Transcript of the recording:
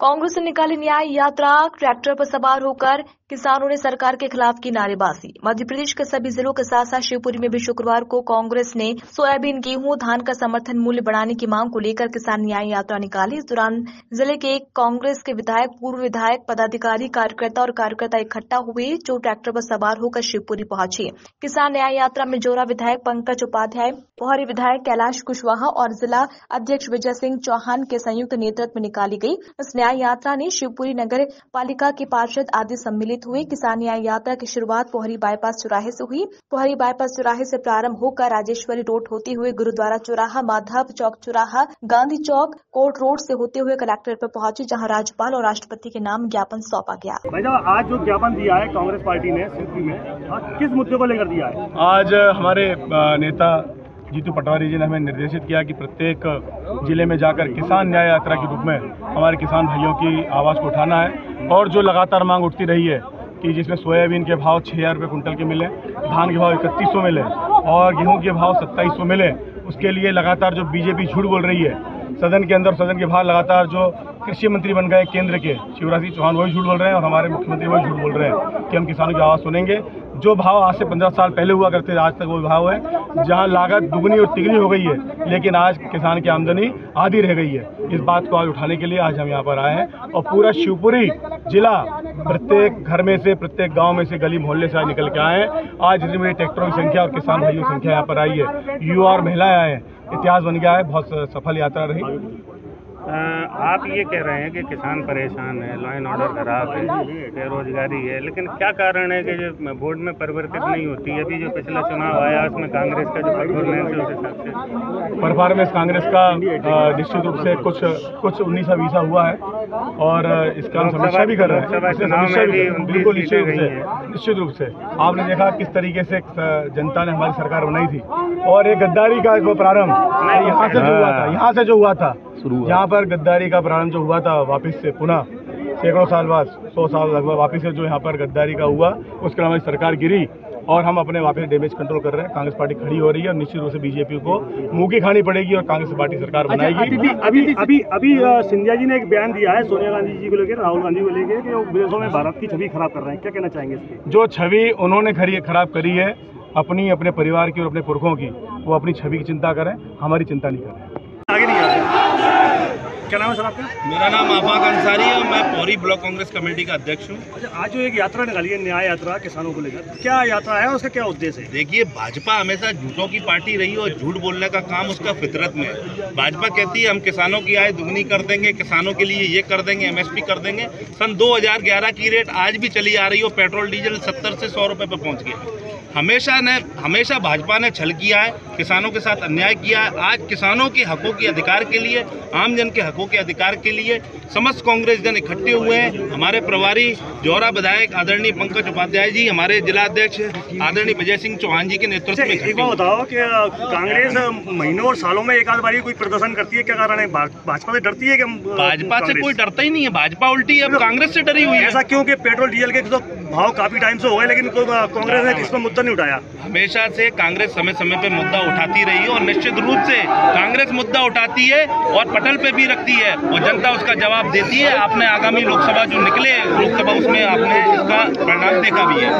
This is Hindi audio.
कांग्रेस ने निकाली न्याय यात्रा, ट्रैक्टर पर सवार होकर किसानों ने सरकार के खिलाफ की नारेबाजी। मध्य प्रदेश के सभी जिलों के साथ साथ शिवपुरी में भी शुक्रवार को कांग्रेस ने सोयाबीन, गेहूँ, धान का समर्थन मूल्य बढ़ाने की मांग को लेकर किसान न्याय यात्रा निकाली। इस दौरान ज़िले के कांग्रेस के विधायक, पूर्व विधायक, पदाधिकारी, कार्यकर्ता और कार्यकर्ता इकट्ठा हुए, जो ट्रैक्टर पर सवार होकर शिवपुरी पहुँचे। किसान न्याय यात्रा में जोरा विधायक पंकज उपाध्याय पोहरी विधायक कैलाश कुशवाहा और जिला अध्यक्ष विजय सिंह चौहान के संयुक्त नेतृत्व में निकाली गई यात्रा ने शिवपुरी नगर पालिका के पार्षद आदि सम्मिलित हुए। किसान न्याय यात्रा की शुरुआत पोहरी बाईपास चौराहे से हुई। पोहरी बाईपास चौराहे से प्रारंभ होकर राजेश्वरी रोड होते हुए गुरुद्वारा चौराहा माधव चौक चौराहा गांधी चौक कोर्ट रोड से होते हुए कलेक्टर पर पहुँचे जहाँ राज्यपाल और राष्ट्रपति के नाम ज्ञापन सौंपा गया। भाई आज जो ज्ञापन दिया है कांग्रेस पार्टी ने में किस मुद्दे को लेकर दिया है? आज हमारे नेता जीतू पटवारी जी ने हमें निर्देशित किया कि प्रत्येक ज़िले में जाकर किसान न्याय यात्रा के रूप में हमारे किसान भाइयों की आवाज़ को उठाना है। और जो लगातार मांग उठती रही है कि जिसमें सोयाबीन के भाव छः हज़ार रुपये कुंटल के मिले, धान के भाव इकतीस सौ मिले और गेहूँ के भाव सत्ताईस सौ मिले, उसके लिए लगातार जो बीजेपी झूठ बोल रही है, सदन के अंदर सदन के बाहर लगातार जो कृषि मंत्री बन गए केंद्र के, शिवराज सिंह चौहान वही झूठ बोल रहे हैं और हमारे मुख्यमंत्री वही झूठ बोल रहे हैं कि हम किसानों की आवाज़ सुनेंगे। जो भाव आज से पंद्रह साल पहले हुआ करते थे, आज तक वो भाव है, जहाँ लागत दुगनी और तिगनी हो गई है, लेकिन आज किसान की आमदनी आधी रह गई है। इस बात को आज उठाने के लिए आज हम यहाँ पर आए हैं और पूरा शिवपुरी जिला प्रत्येक घर में से, प्रत्येक गाँव में से गली मोहल्ले से आज निकल के आए हैं। आज इतनी बड़ी ट्रैक्टरों की संख्या और किसान भाइयों की संख्या यहाँ पर आई है, युवा और महिलाएँ आए हैं, इतिहास बन गया है, बहुत सफल यात्रा रही। आप ये कह रहे हैं कि किसान परेशान है लॉ एंड ऑर्डर खराब है बेरोजगारी है लेकिन क्या कारण है कि जो बोर्ड में परिवर्तित नहीं होती? है अभी जो पिछला चुनाव आया उसमें कांग्रेस का जो परफॉर्मेंस है उस हिसाब से। परफॉर्मेंस कांग्रेस का निश्चित रूप से कुछ कुछ उन्नीस बीसा हुआ है और इसका हम समीक्षा भी कर रहे हैं। बिल्कुल निश्चित रूप से निश्चित रूप से। आपने देखा किस तरीके से जनता ने हमारी सरकार बनाई थी। और ये गद्दारी का प्रारंभ यहाँ से जो हुआ था यहाँ से जो हुआ था यहाँ पर गद्दारी का प्रारंभ जो हुआ था वापस से पुनः सैकड़ों साल बाद सौ साल लगभग वापस से जो यहाँ पर गद्दारी का हुआ उसके हमारी सरकार गिरी और हम अपने वापस डैमेज कंट्रोल कर रहे हैं। कांग्रेस पार्टी खड़ी हो रही है और निश्चित रूप से बीजेपी को मुँह की खानी पड़ेगी और कांग्रेस पार्टी सरकार बनाएगी। अभी अभी अभी अभी सिंधिया जी ने एक बयान दिया है सोनिया गांधी जी को लेकर राहुल गांधी को लेकर कि वो विदेशों में भारत की छवि खराब कर रहे हैं। क्या कहना चाहेंगे इस पे जो छवि उन्होंने खरी खराब करी है अपनी अपने परिवार की और अपने पुरखों की वो अपनी छवि की चिंता करें हमारी चिंता नहीं करें। क्या नाम है सर आपका? मेरा नाम आफाक अंसारी है और मैं पौरी ब्लॉक कांग्रेस कमेटी का अध्यक्ष हूँ। अच्छा आज जो एक यात्रा निकाली है न्याय यात्रा किसानों को लेकर क्या यात्रा है उसका क्या उद्देश्य है? देखिए भाजपा हमेशा झूठों की पार्टी रही और झूठ बोलने का काम उसका फितरत में है। भाजपा कहती है हम किसानों की आय दुगनी कर देंगे किसानों के लिए ये कर देंगे एमएसपी कर देंगे। सन 2011 की रेट आज भी चली आ रही हो पेट्रोल डीजल 70 से सौ रुपए पर पहुँच गया। हमेशा ने हमेशा भाजपा ने छल किया है किसानों के साथ अन्याय किया है। आज किसानों के हकों के अधिकार के लिए आम जन के हकों के अधिकार के लिए समस्त कांग्रेस जन इकट्ठे हुए हैं। हमारे प्रभारी जौहरा विधायक आदरणीय पंकज उपाध्याय जी हमारे जिला अध्यक्ष आदरणीय विजय सिंह चौहान जी के अच्छा नेतृत्व में एक बात हुए हैं। बताओ कि कांग्रेस महीनों और सालों में एक आध बारी कोई प्रदर्शन करती है क्या कारण है? भाजपा से डरती है कि भाजपा से कोई डरता ही नहीं है भाजपा उल्टी अब कांग्रेस से डरी हुई है। ऐसा क्योंकि पेट्रोल डीजल के भाव काफ़ी टाइम से हो गए, लेकिन कांग्रेस ने इस पर मुद्दा नहीं उठाया। हमेशा से कांग्रेस समय समय पे मुद्दा उठाती रही है और निश्चित रूप से कांग्रेस मुद्दा उठाती है और पटल पे भी रखती है और जनता उसका जवाब देती है। आपने आगामी लोकसभा जो निकले, लोकसभा उसमें आपने इसका परिणाम देखा भी है।